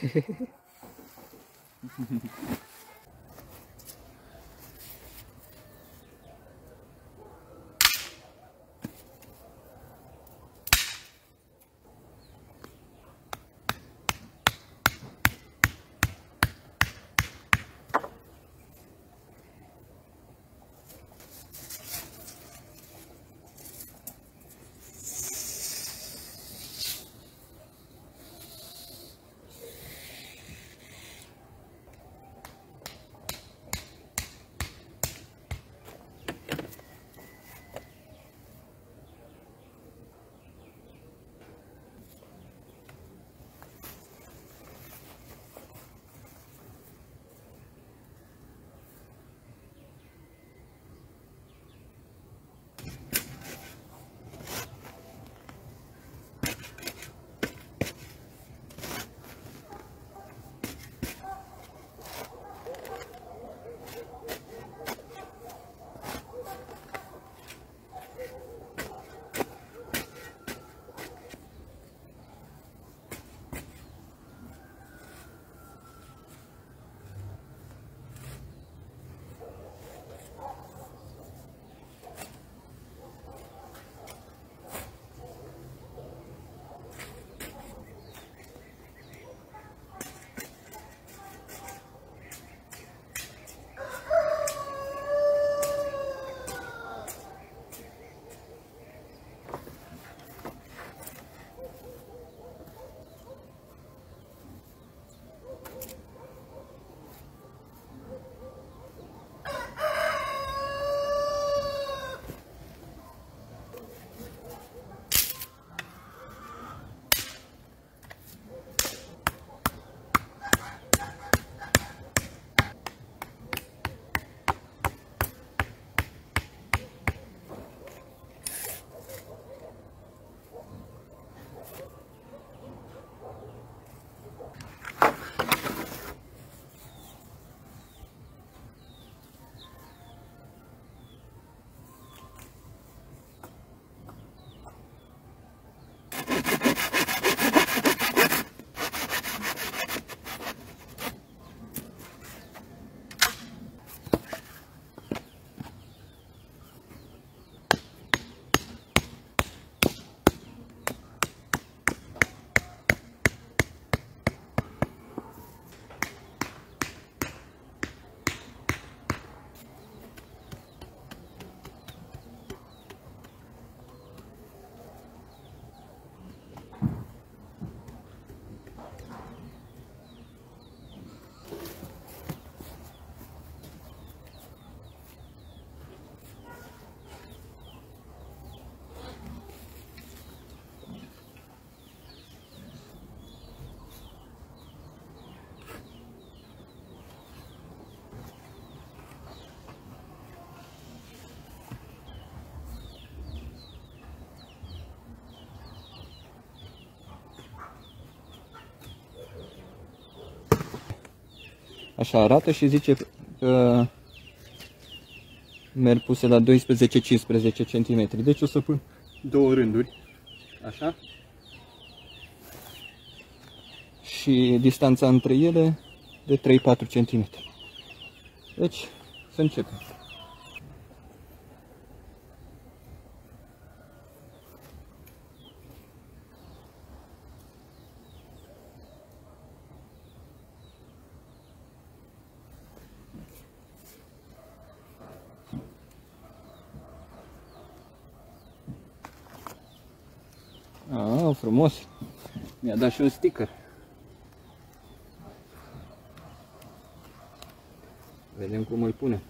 Hehehehe Așa arată și zice că merg puse la 12-15 cm. Deci o să pun două rânduri. Așa. Și distanța între ele de 3-4 cm. Deci, să începem. Ah, frumos. Mi-a dat și un sticker. Vedem cum îl pune.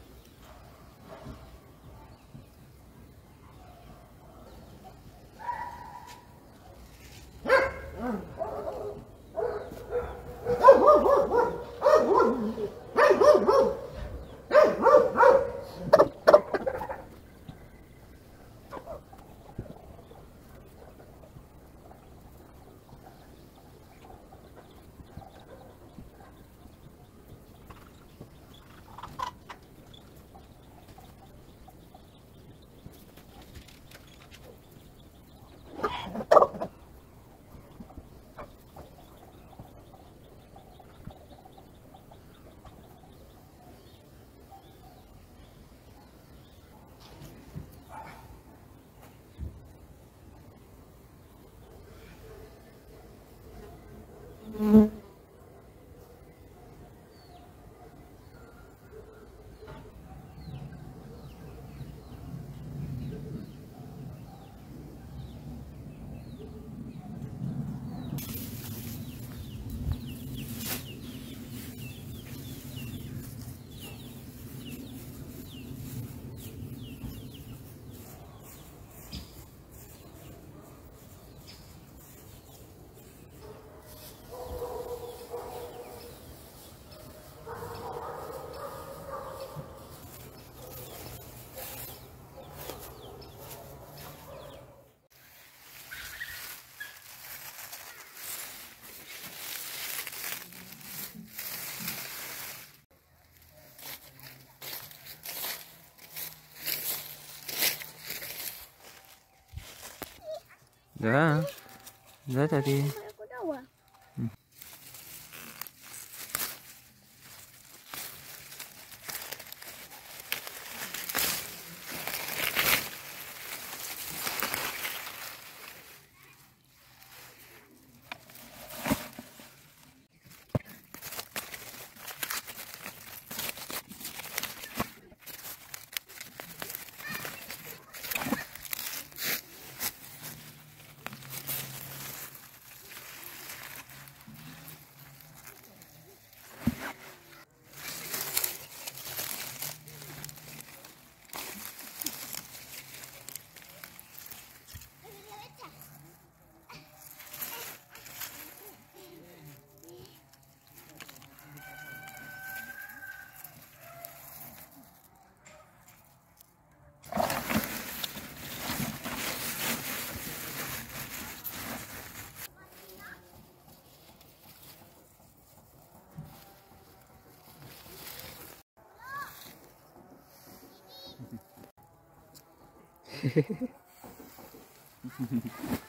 dạ dạ đi. Hehehehe